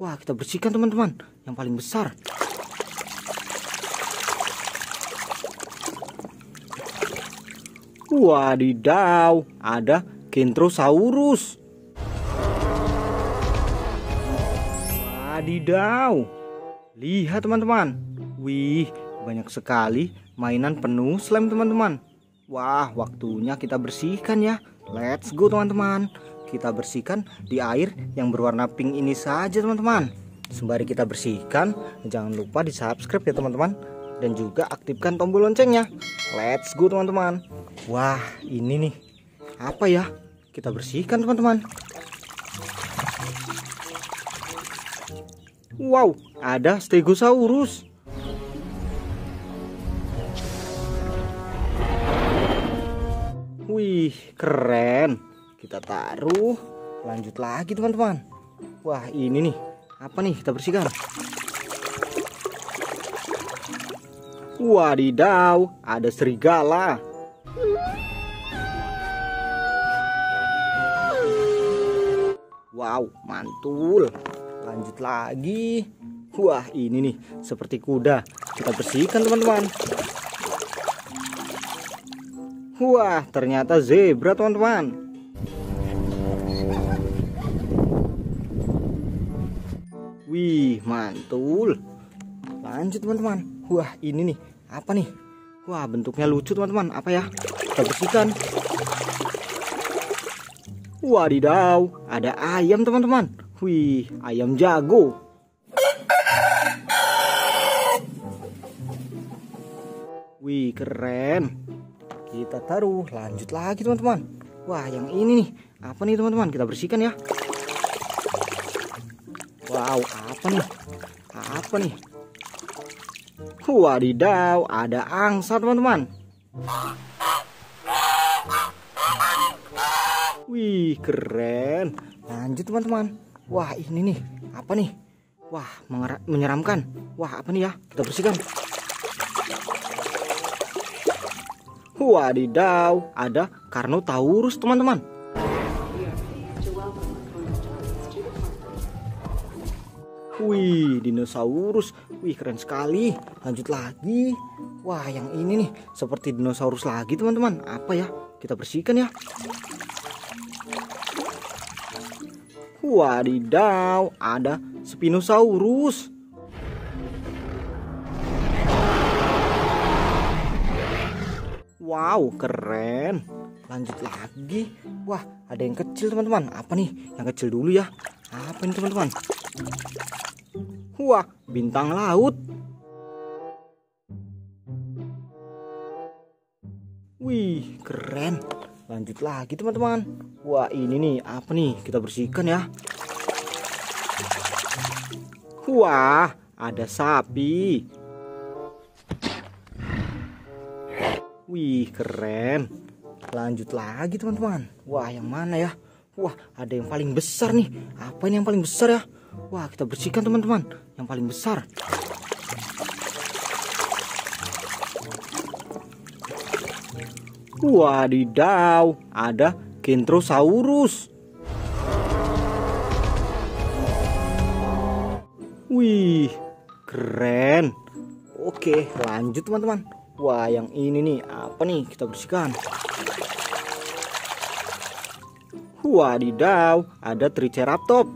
Wah, kita bersihkan teman-teman. Yang paling besar. Wadidaw, ada Kentrosaurus. Wadidaw. Lihat teman-teman. Wih, banyak sekali mainan penuh slime teman-teman. Wah, waktunya kita bersihkan ya. Let's go teman-teman. Kita bersihkan di air yang berwarna pink ini saja teman-teman. Sembari kita bersihkan, jangan lupa di subscribe ya teman-teman. Dan juga aktifkan tombol loncengnya. Let's go teman-teman. Wah, ini nih. Apa ya? Kita bersihkan teman-teman. Wow, ada Stegosaurus. Wih, keren. Kita taruh. Lanjut lagi, teman-teman. Wah, ini nih. Apa nih? Kita bersihkan. Wadidaw, ada serigala. Wow, mantul. Lanjut lagi. Wah, ini nih seperti kuda. Kita bersihkan, teman-teman. Wah, ternyata zebra, teman-teman. Wih, mantul. Lanjut, teman-teman. Wah, ini nih. Apa nih? Wah, bentuknya lucu, teman-teman. Apa ya? Kita bersihkan. Wadidaw, ada ayam, teman-teman. Wih, ayam jago. Wih, keren. Kita taruh, lanjut lagi, teman-teman. Wah, yang ini nih. Apa nih, teman-teman? Kita bersihkan ya. Wow, apa nih? Apa nih? Wadidaw, ada angsa, teman-teman. Wih, keren. Lanjut, teman-teman. Wah, ini nih. Apa nih? Wah, menyeramkan. Wah, apa nih ya? Kita bersihkan. Wadidaw, ada Carnotaurus, teman-teman. Wih, dinosaurus. Wih, keren sekali. Lanjut lagi. Wah, yang ini nih seperti dinosaurus lagi, teman-teman. Apa ya? Kita bersihkan ya. Wadidaw, ada Spinosaurus. Wow, keren. Lanjut lagi. Wah, ada yang kecil, teman-teman. Apa nih? Yang kecil dulu ya. Apa ini, teman-teman? Wah, bintang laut. Wih, keren. Lanjut lagi, teman-teman. Wah, ini nih, apa nih? Kita bersihkan ya. Wah, ada sapi. Wih, keren. Lanjut lagi, teman-teman. Wah, yang mana ya? Wah, ada yang paling besar nih. Apa ini yang paling besar ya? Wah, kita bersihkan, teman-teman. Yang paling besar. Wadidaw, ada Kentrosaurus. Wih, keren. Oke, lanjut teman-teman. Wah, yang ini nih, apa nih? Kita bersihkan. Wadidaw, ada Triceratops.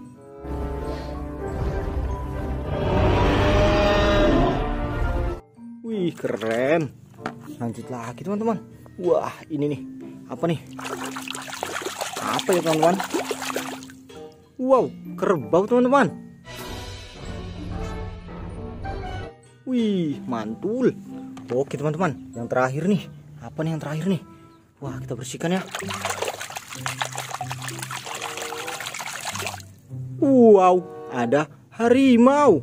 Wih, keren. Lanjut lagi, teman-teman. Wah, ini nih. Apa nih? Apa ya, teman-teman? Wow, kerbau, teman-teman. Wih, mantul. Oke, teman-teman. Yang terakhir nih. Apa nih yang terakhir nih? Wah, kita bersihkan ya. Wow, ada harimau.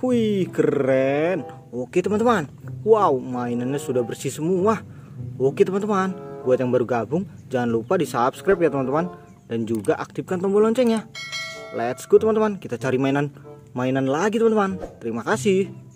Wih, keren. Oke, teman-teman. Wow, mainannya sudah bersih semua. Oke, teman-teman. Buat yang baru gabung, jangan lupa di subscribe ya, teman-teman. Dan juga aktifkan tombol loncengnya. Let's go, teman-teman. Kita cari mainan mainan lagi, teman-teman. Terima kasih.